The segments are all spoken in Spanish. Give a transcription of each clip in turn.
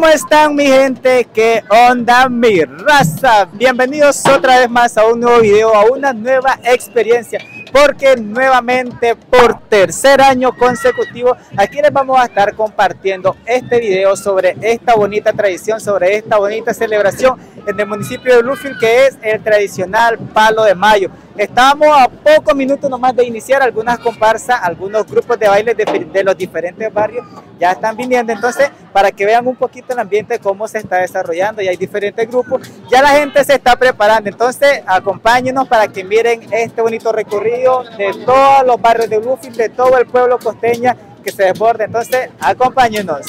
¿Cómo están mi gente? ¿Qué onda mi raza? Bienvenidos otra vez más a un nuevo video, a una nueva experiencia porque nuevamente por tercer año consecutivo aquí les vamos a estar compartiendo este video sobre esta bonita tradición, sobre esta bonita celebración en el municipio de Bluefield que es el tradicional palo de mayo. Estamos a pocos minutos nomás de iniciar algunas comparsas, algunos grupos de baile de, los diferentes barrios ya están viniendo, entonces para que vean un poquito el ambiente, cómo se está desarrollando, y hay diferentes grupos, ya la gente se está preparando, entonces acompáñenos para que miren este bonito recorrido de todos los barrios de Bluefield, de todo el pueblo costeña que se desborde, entonces acompáñenos.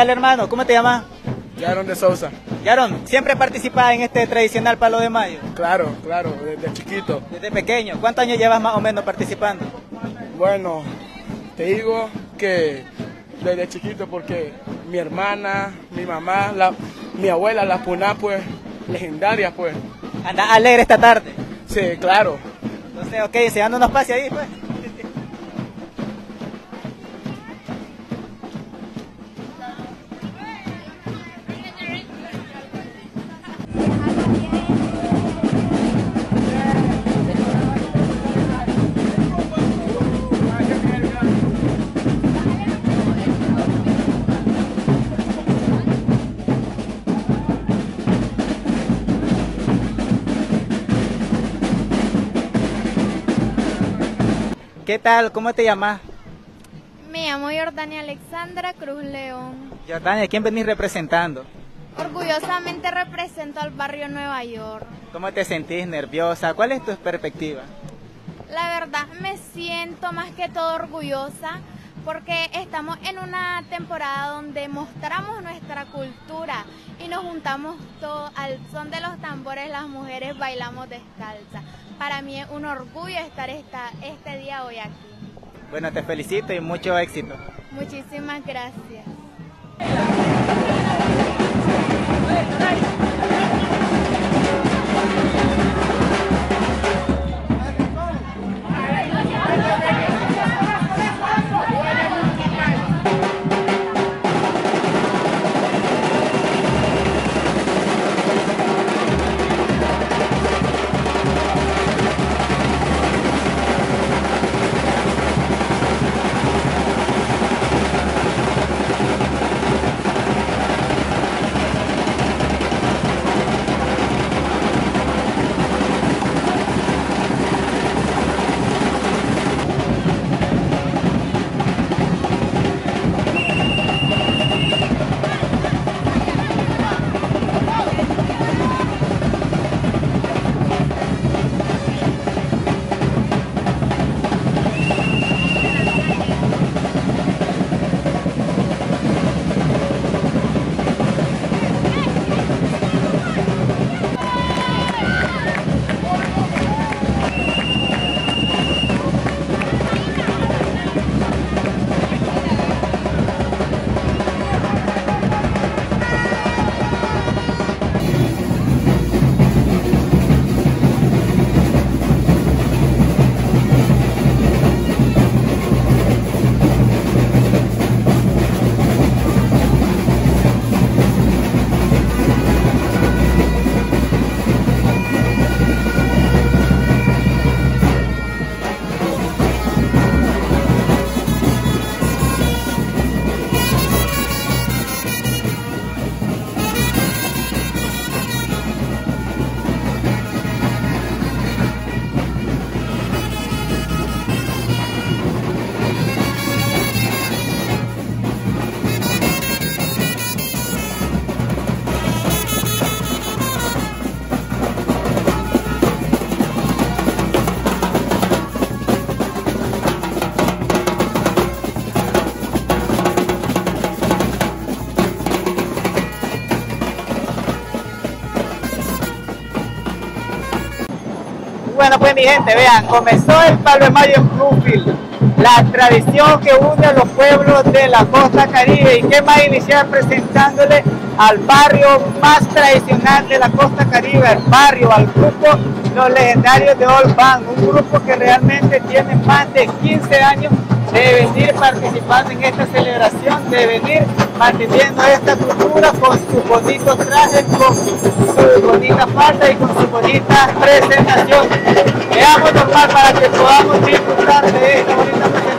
Hola hermano, ¿cómo te llamas? Yaron de Sousa. Yaron, ¿siempre participas en este tradicional palo de mayo? Claro, claro, desde chiquito. Desde pequeño. ¿Cuántos años llevas más o menos participando? Bueno, te digo que desde chiquito porque mi hermana, mi mamá, la, mi abuela, la Puná, pues, legendaria, pues. ¿Anda alegre esta tarde? Sí, claro. Entonces, ok, enseñando unos pases ahí, pues. ¿Qué tal? ¿Cómo te llamas? Me llamo Jordania Alexandra Cruz León. Jordania, ¿quién venís representando? Orgullosamente represento al barrio Nueva York. ¿Cómo te sentís nerviosa? ¿Cuál es tu perspectiva? La verdad me siento más que todo orgullosa porque estamos en una temporada donde mostramos nuestra cultura y nos juntamos todos al son de los tambores, las mujeres bailamos descalza para mí es un orgullo estar esta, este día hoy aquí. Bueno, te felicito y mucho éxito. Muchísimas gracias. Pues mi gente, vean, comenzó el Palo de Mayo en Bluefield, la tradición que une a los pueblos de la costa caribe. ¿Y qué más iniciar presentándole al barrio más tradicional de la costa caribe, al barrio, al grupo Los Legendarios de Old Band, un grupo que realmente tiene más de 15 años de venir participando en esta celebración, de venir manteniendo esta cultura con sus bonitos trajes, con su bonita falda y con su bonita presentación. Veamos normal para que podamos disfrutar de esta bonita.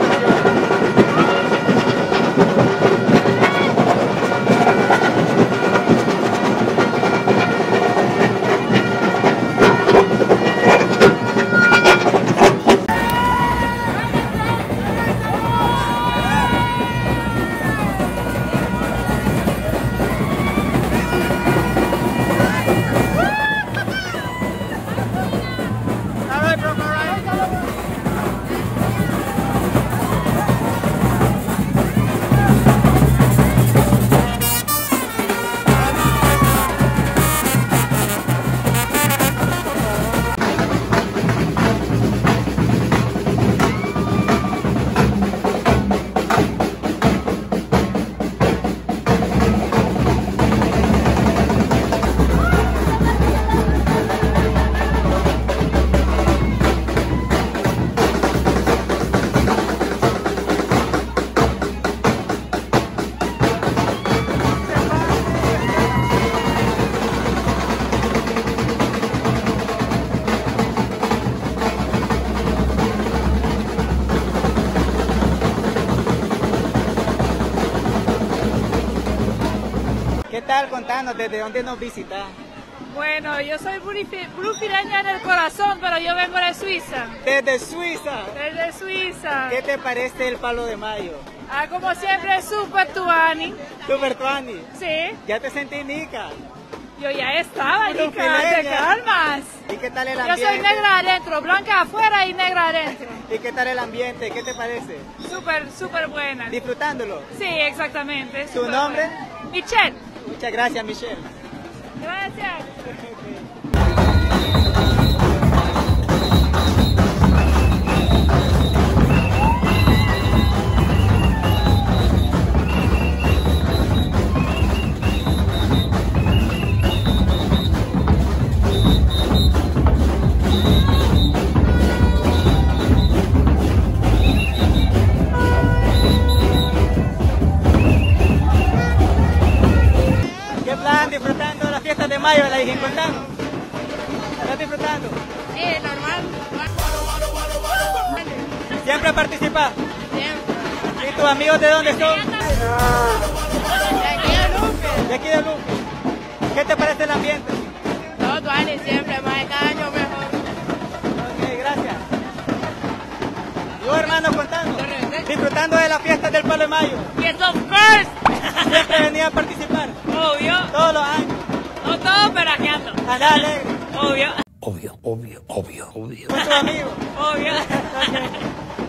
Tal? Contanos, ¿desde dónde nos visitas? Bueno, yo soy brufileña en el corazón, pero yo vengo de Suiza. Desde Suiza. Desde Suiza. ¿Qué te parece el palo de mayo? Ah, como siempre, super tuani. Super tuani. Sí. ¿Ya te sentí nica? Yo ya estaba, Nica, te calmas. ¿Y qué tal el Yo ambiente? soy negra adentro, blanca afuera y negra adentro. ¿Y qué tal el ambiente? ¿Qué te parece? Súper, súper buena. Disfrutándolo. Sí, exactamente. ¿Tu nombre? buena. Michelle. Muchas gracias, Michelle. Gracias. las fiestas de mayo de la Ijincotán? ¿Estás disfrutando? Sí, normal. ¿Siempre participas? Siempre. ¿Y tus amigos de dónde son? De aquí a Lupe. De aquí de Luque. ¿Qué te parece el ambiente? Todo vale siempre, más de cada año mejor. Ok, gracias. Yo, hermano, contando. Disfrutando de las fiestas del Palo de Mayo. Yes, of course. Siempre venía a participar. Obvio. Todos los años. Todo, pero aquí ando. Andar alegre. Obvio. Obvio, obvio, obvio, obvio. Con tus amigos. Obvio.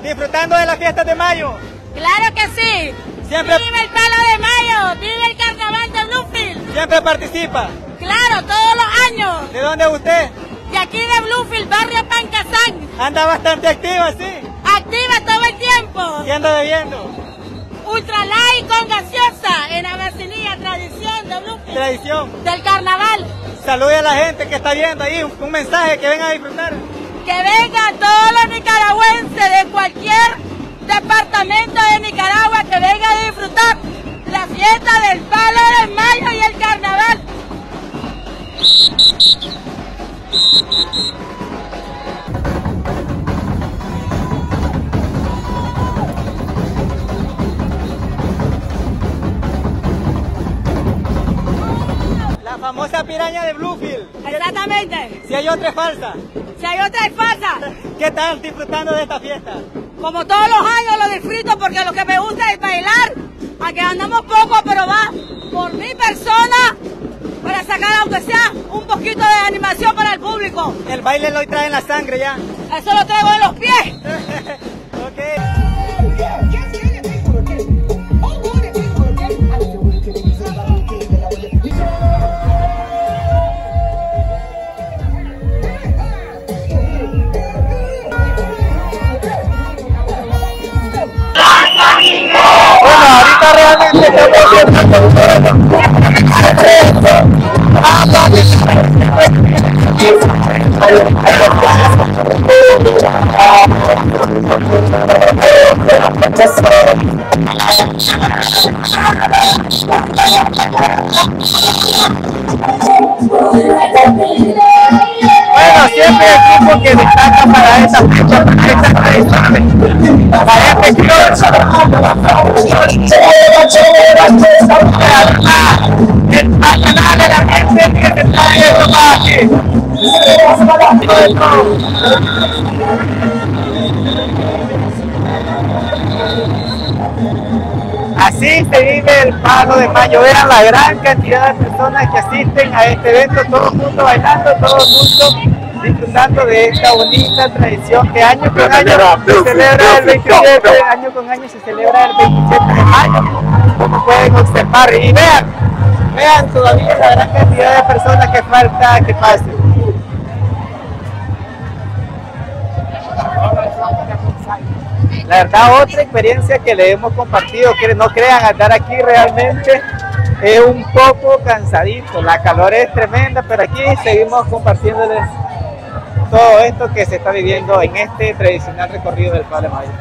Disfrutando de las fiestas de mayo. Claro que sí. Siempre, ¡Viva el palo de mayo! ¡Viva el carnaval de Bluefield! siempre participa. Claro, todos los años. ¿De dónde es usted? De aquí de Bluefield, barrio Pancasán. Anda bastante activa, sí. Activa todo el tiempo. ¿Qué anda bebiendo? Ultra light con gaseosa en Abacinía, tradición de. Tradición. Del carnaval. Salude a la gente que está viendo ahí. Un, un mensaje que venga a disfrutar. Que vengan todos los nicaragüenses de cualquier departamento de Nicaragua que vengan a disfrutar la fiesta del palo de mayo y el carnaval. Famosa piraña de Bluefield. Exactamente. Si hay otra es falsa. Si hay otra es falsa. ¿Qué tal disfrutando de esta fiesta? Como todos los años lo disfruto porque lo que me gusta es bailar. A que andamos poco, pero va por mi persona para sacar aunque sea un poquito de animación para el público. El baile lo trae en la sangre ya. Eso lo traigo en los pies. ok. Bueno, siempre el equipo que destaca para esta fecha, para este canal de la gente que Así se vive el palo de mayo. Vean la gran cantidad de personas que asisten a este evento, todos juntos bailando, todos juntos disfrutando de esta bonita tradición que año con año se celebra el 27, año con año se celebra el 27 de mayo, como pueden observar. Y vean, vean todavía la gran cantidad de personas que falta que pasen. La verdad, otra experiencia que le hemos compartido, que no crean, andar aquí realmente es un poco cansadito. La calor es tremenda, pero aquí seguimos compartiéndoles todo esto que se está viviendo en este tradicional recorrido del Palo de Mayo.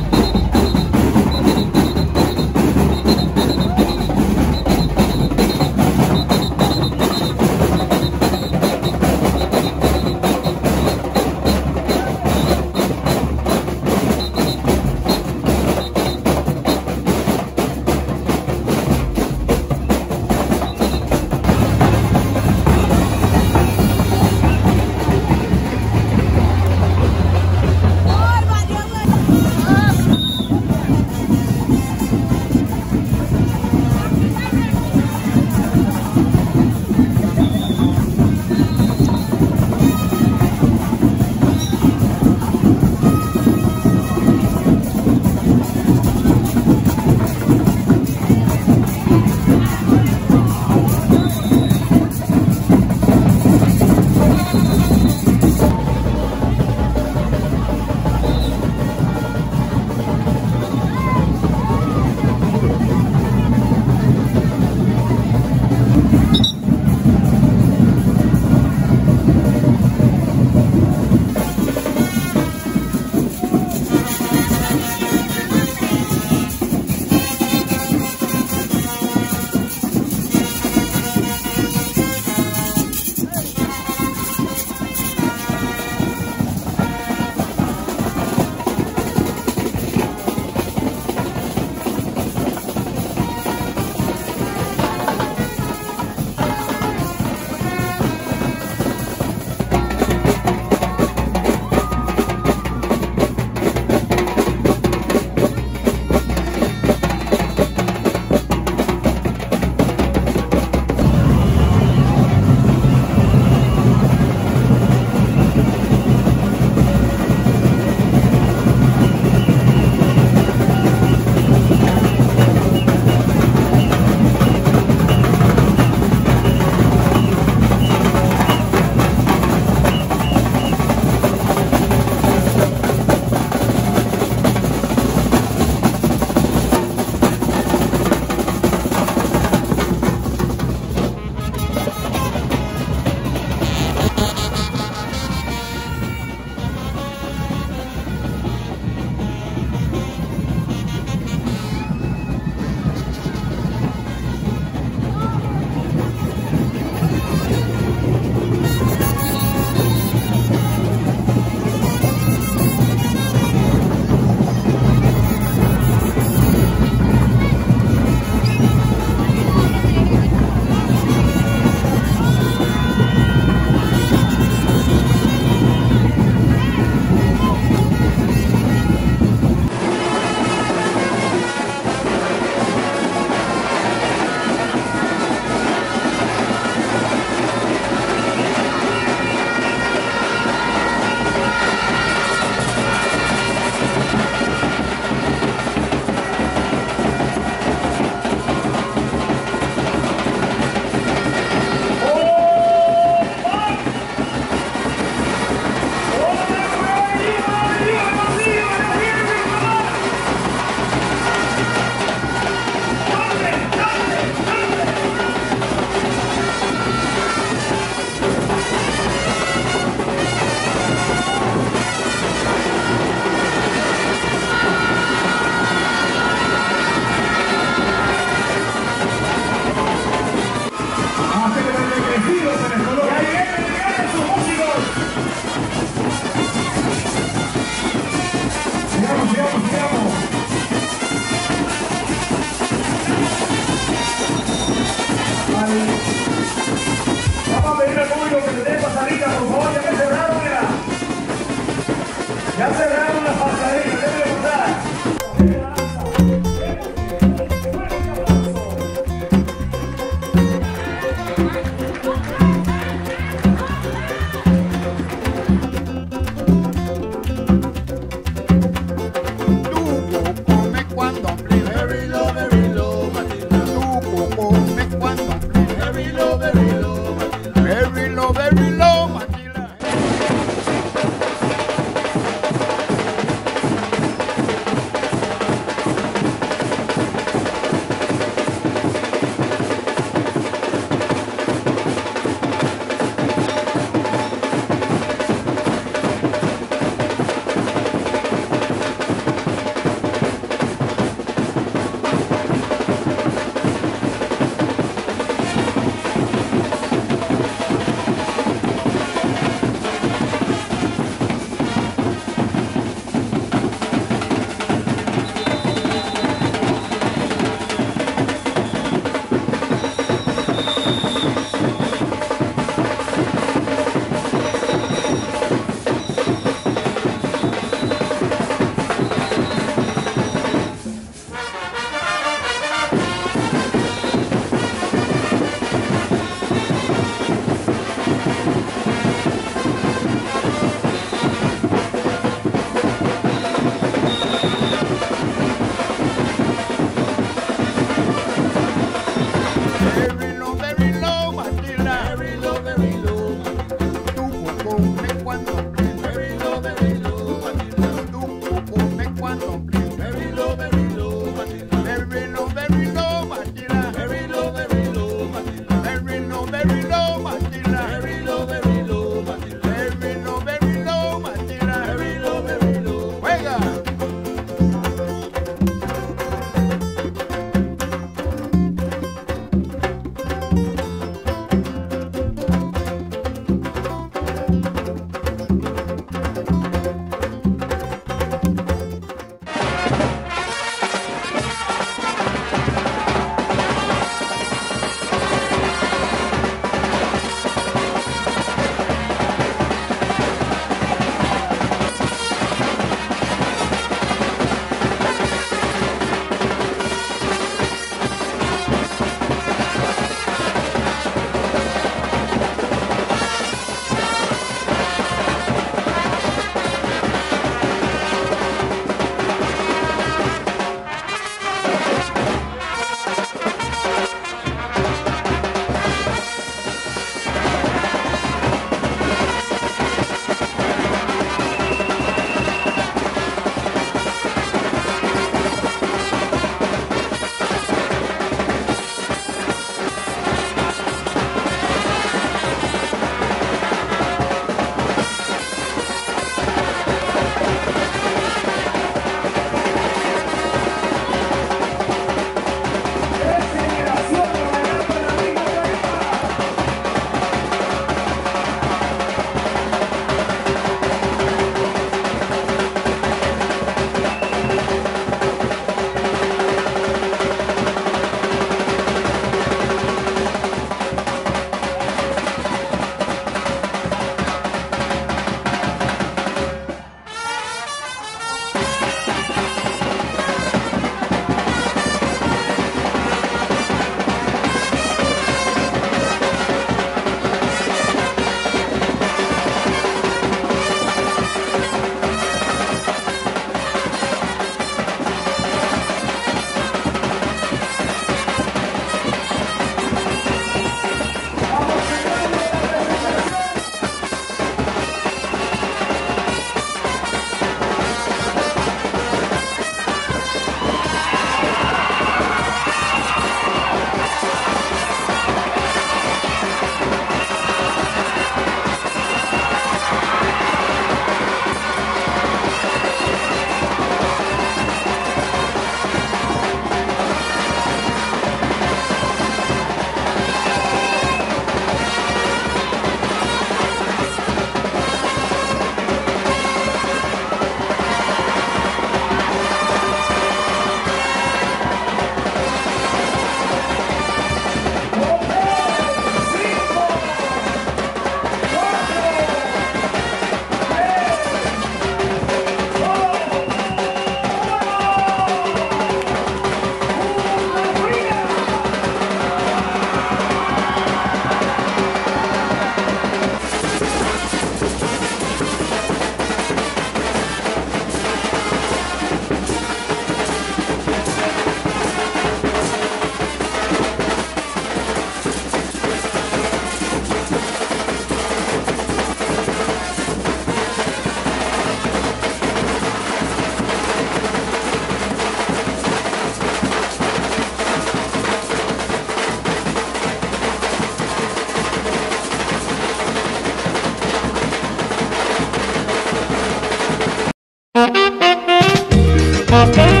Thank you.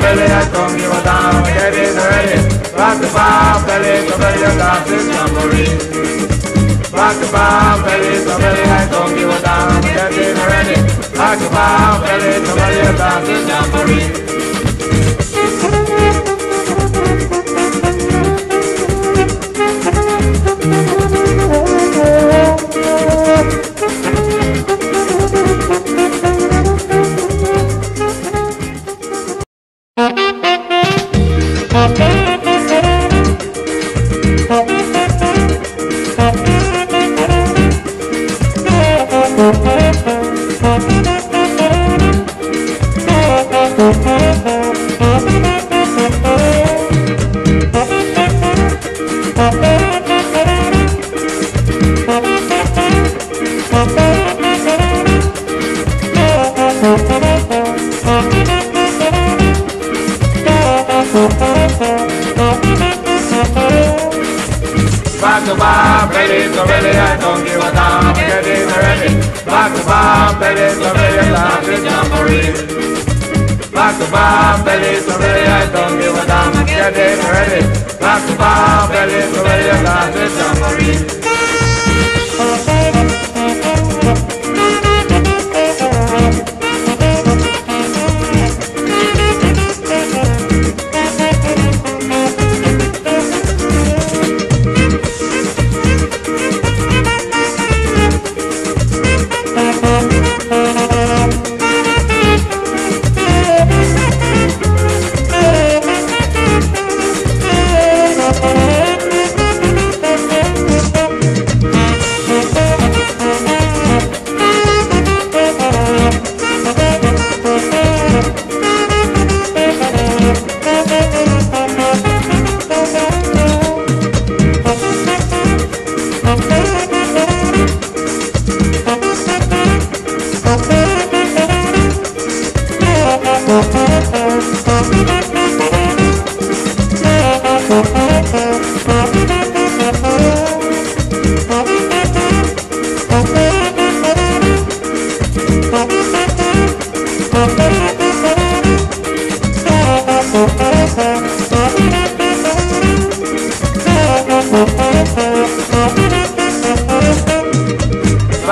Belly I give a damn. Get it ready. Rock the bar, belly to belly, I dance this jamboree. Rock the bar, belly to belly, I give a damn. Get it ready. Rock the bar, belly to belly, I dance this.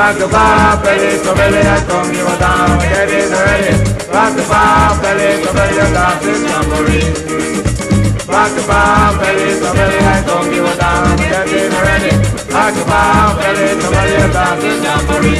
Rakba pele sobele atongi wadam kere dere Rakba pele sobele dapse samori Rakba pele sobele atongi wadam kere dere Rakba pele sobele dapse samori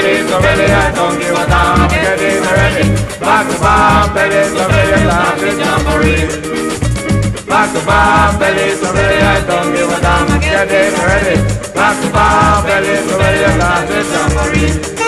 it is ready, I don't give a damn. It is already, back to back, it is already, laugh in jamboree. Back to back, I don't give a damn. It is already, back to back, it is already, laugh it jamboree.